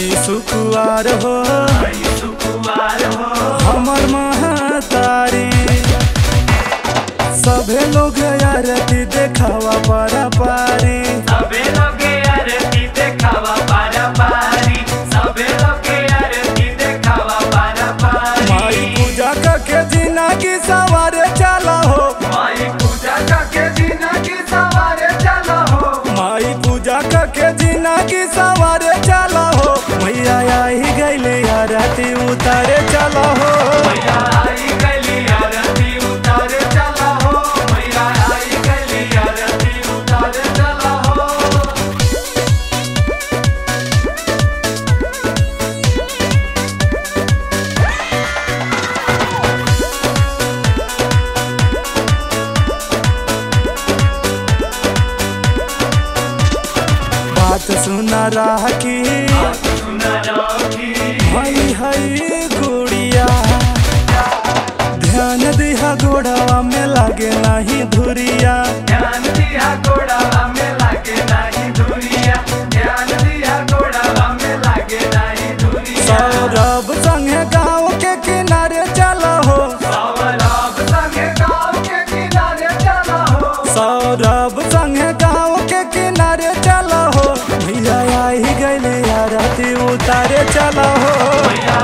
सुकुआर हो आई सुकुमार हो। हमर महतारी। सभे लोग आरती देखावा पारा पारी। सबे लोग आरती देखावा पारा पारी। सबे लोग आरती देखावा पारा पारी। माई पूजा करके जीना की सवारे चला हो। माई पूजा करके जीना की सवारे चला हो। माई पूजा करके जीना की सवारे चला आई हो मैया आई गली आरती उतारे चला हो गली आरती उतारे चला हो बात सुना रहा की। ध्यान दिहा गोड़वा में लागे नहीं धुरिया। ध्यान दिया गोड़ावा में लागे नहीं धुरिया। ध्यान दिया गोड़ावा में लागे नहीं धुरिया। सौरभ संगे गाँव के किनारे चला हो। सौरभ संगे गाँव के किनारे चला हो। सौरभ संगे गाँव के किनारे चला हो। भैया आई गईले आरती उतारे चला हो। मैया